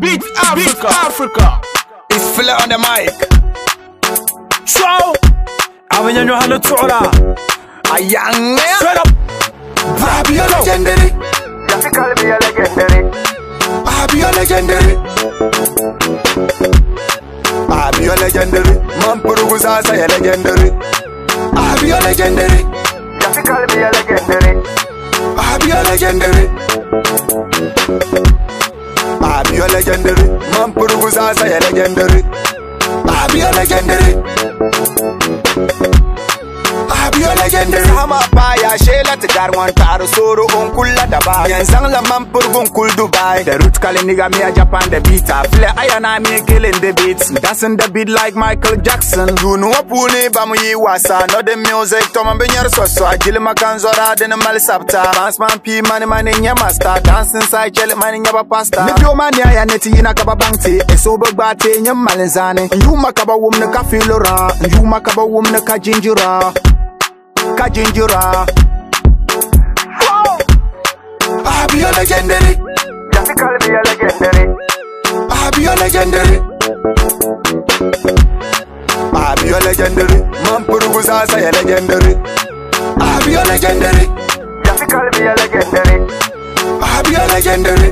Beat Africa. Africa. It's Flair on the mic. So, abanyonyo hano tora. A young man. Straight up. Baby, you're legendary. Just call me a legendary. Baby, you're legendary. Baby, you're a legendary. Man, Purugu Sasa, you're legendary. Baby, you're legendary. Just call me a legendary. Baby, you're a legendary. Baby, you're legendary. Man, Purugu Sasa, you're legendary. Baby, you're legendary. yo legendary sama baya shela tigar wan taru soro on kulla da ba yanzan laman burgun kul dubai da root kali niga mi a japan da bita fle aya na mi killing the beats dancing the beat like michael jackson you know puli ba mu yi wasa no the music to man binyar soso a jilma kan zora da na mal sabta dance man pi mani mani nya master dance inside chele mani nya ba pasta ni pyo mani aya ne ti yina kaba bangte eso ba gbate nya malin zane yuma kaba wum ne ka filora yuma kaba wum ne ka jinjira jinjura. Ka jinjura. Baby, you're legendary. Just call me a legendary. Baby, you're legendary. Baby, you're legendary. Man, Purugu Sasa, you're legendary. Baby, you're legendary. Just call me a legendary. Baby, you're legendary.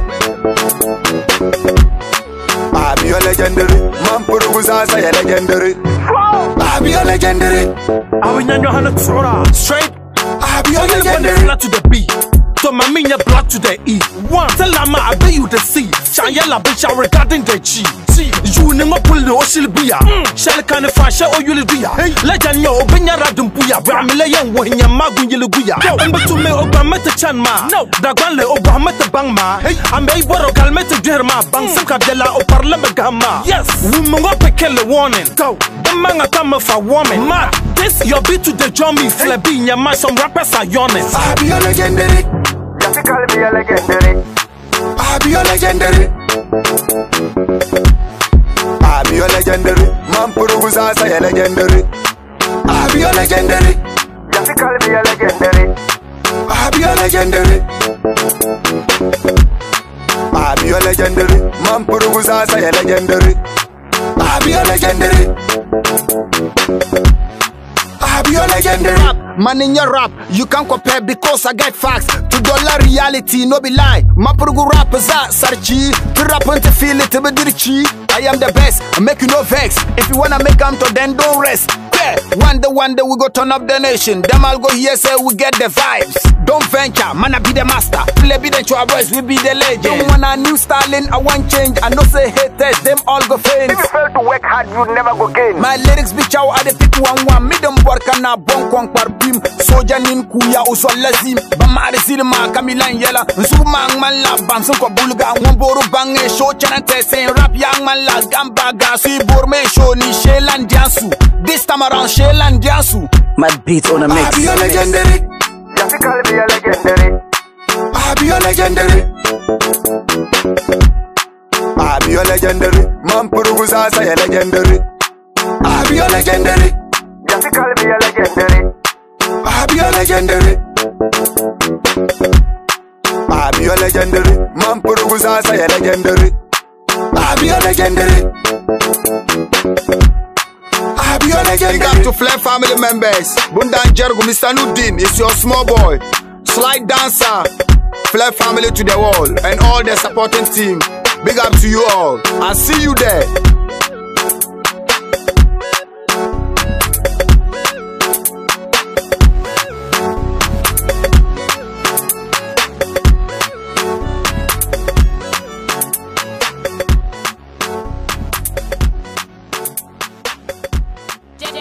Baby, you're legendary. Man, Purugu Sasa, you're legendary. You're legendary. I Abanyonyo hano tora. Straight. Baby, you're Only when they legendary. flat to the beat. So my minya black to the E. One, tell Lama I bet you the C. Shayela bitch I regarding the G. You name pull the oshil bia. Shall can the fasha or you'll be ya. Legend yo, benya radum puya. Bramile yang wanya magun yiluguya. Emba to me obamete chanma. No, dagwanle obamete bangma. I'm a boro galmete derma. Bang some kabdela o parleme gamma. Yes, woman go pekele warning. Go, the man a come for woman. Mad, this your beat to the jummy. Flebi, nyama, some rappers are yawning. Baby, you're legendary. Just call me a legendary. Baby, you're legendary. Baby, you're legendary. Man, Purugu Sasa, you're legendary. Baby, you're legendary. Just call me a legendary. Baby, you're legendary. Baby, you're legendary. Man, Purugu Sasa, you're legendary. Baby, you're legendary. Baby, you're legendary. Man in your rap, you can compare because I get facts to dollar reality, no be lie. My Purugu rap is that sarchi. To rap and to feel it, be dirty. I am the best, I make you no vex. If you wanna make them to then don't rest. Yeah. One day, one day we go turn up the nation. Them all go here, say we get the vibes. Don't venture, man, I be the master. Play be the true boys, we be the legend. Don't want a new styling, I want change. I know say haters, them all go faint. If you fail to work hard, you never go gain. My lyrics be chow at the pick one one. Me them work and a bon kwang par. Soja nin kuya uso lazim. Bama silma kamila yela. Nsu mang man la bam sun ko bulga. Wan boru bang e show chana te sen rap yang man la gamba ga. Sui bor me show ni shelan jansu. This time around shelan jansu. Mad beat on a mix. Baby, you're legendary. Just call me a legendary. Baby, you're legendary. Baby, you're legendary. Man, Purugu Sasa, you're legendary. Baby, you're legendary. Just call me a legendary. Baby, you're legendary. Legendary. Man, Purugu Sasa, you're legendary. Baby, you're legendary. Baby, you're legendary. Big up to Flair family members. Bundan Jergo, Mr. Nudin, it's your small boy. Slide dancer. Flair family to the wall. And all the supporting team. Big up to you all. I'll see you there.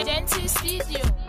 2 Studio.